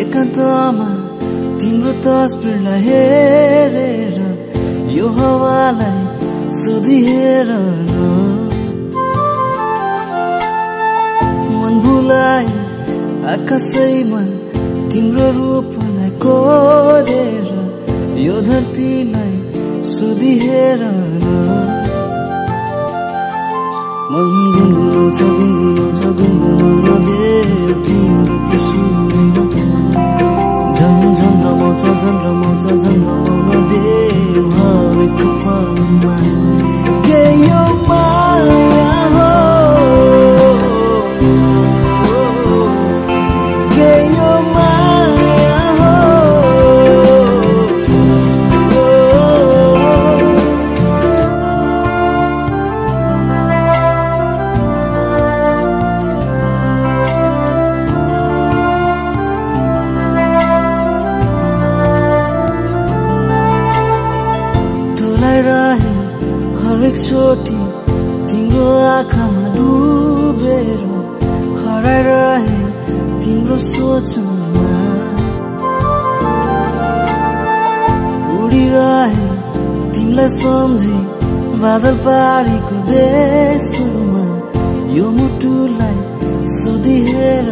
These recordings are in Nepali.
एकान्तमा तिम्रो तस्बिरलाई हेरेर यो हवालाई सोधिहेर न। मन भुलाइ आकाशैमा तिम्रो रूपलाई कोरेर यो धरतीलाई सोधिहेर न। मन गुनगुनाउँछ 怎么做怎么 आँखामा डुबेर हराइरहे तिम्रो सोचमा। उडिरहे तिमीलाई सम्झी बादल पारीको देशमा यो मुटुलाई सोधिहेर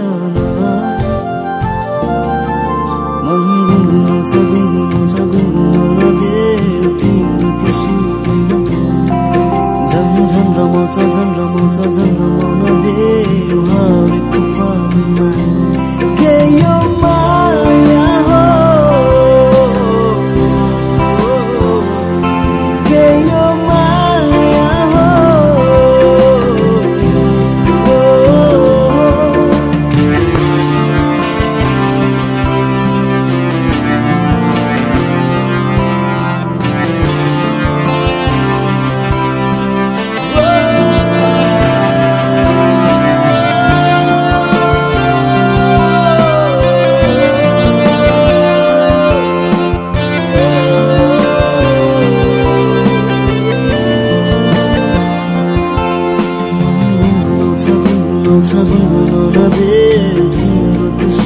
गुनगुनाउँछ गुनगुनाउँछ गुनगुनाउन दे तिम्रो त्यो सुरमा